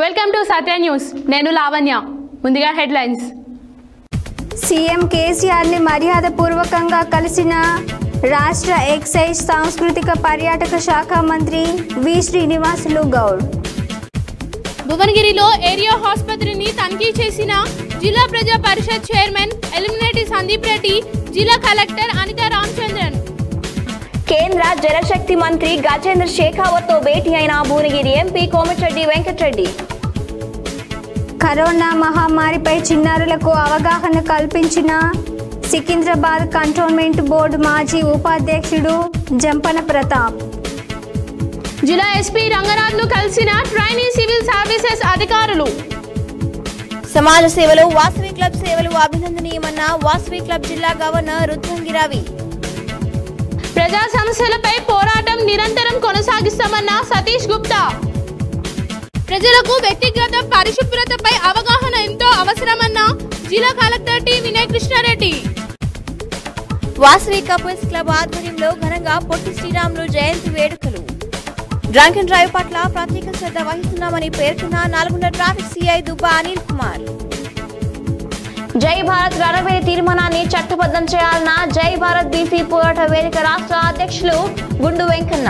Welcome to Satya news నేను లావణ్య. ముందుగా headlines. CM కేసీఆర్ని మర్యాదపూర్వకంగా కలిసిన రాష్ట్ర ఎక్సైజ్ సాంస్కృతిక పర్యాటక శాఖ మంత్రి వి. శ్రీనివాసులు గౌడ్ భువనగిరిలో ఏరియా ఆసుపత్రిని తనిఖీ చేసిన జిల్లా ప్రజా పరిషత్ చైర్మన్ ఎలిమినేటి సందీప్ రెడ్డి జిల్లా కలెక్టర్ కేంద్ర జలశక్తి మంత్రి గజేంద్ర షేఖావత్తో భేటీ అయిన భువనగిరి ఎంపీ కోమటిరెడ్డి వెంకటరెడ్డి. కరోనా మహమ్మారిపై చిన్నారులకు అవగాహన కల్పించిన సికింద్రాబాద్ కంటోన్మెంట్ బోర్డు మాజీ ఉపాధ్యక్షుడు జంపన ప్రతాప్. జిల్లా ఎస్పీ రంగనాథ్ను కలిసిన ట్రైనీ సివిల్ సర్వీసెస్ అధికారులు. సమాజ సేవలో వాసవి క్లబ్ సేవలు అభినందనీయమన్న వాసవి క్లబ్ జిల్లా గవర్నర్ రుద్రంగి రవి. ప్రజా సమస్యలపై పోరాటం నిరంతరం కొనసాగిస్తామన్న సతీష్ గుప్తా. ప్రజలకు వ్యక్తిగత పరిశుభ్రతపై అవగాహన ఎంతో అవసరమన్న జిల్లా collector T Vinay Krishnareddy Vasavi couples club ఆధ్వర్యంలో ఘనంగా పొట్టి శ్రీరాములు జయంతి వేడుకలు. డ్రంక్ అండ్ డ్రైవ్ పట్ల ప్రత్యేక శ్రద్ధ వహిస్తున్నామని పేర్కొన్న నల్గొండ ట్రాఫిక్ సిఐ దుబ్బా అనిల్ కుమార్. జై భారత్ రణవేడి తీర్మానాన్ని చట్టబద్ధం చేయాలన్న జై భారత్ బీసీ పోరాట వేదిక రాష్ట్ర అధ్యక్షులు గుండు వెంకన్న.